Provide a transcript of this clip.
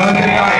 Obrigado.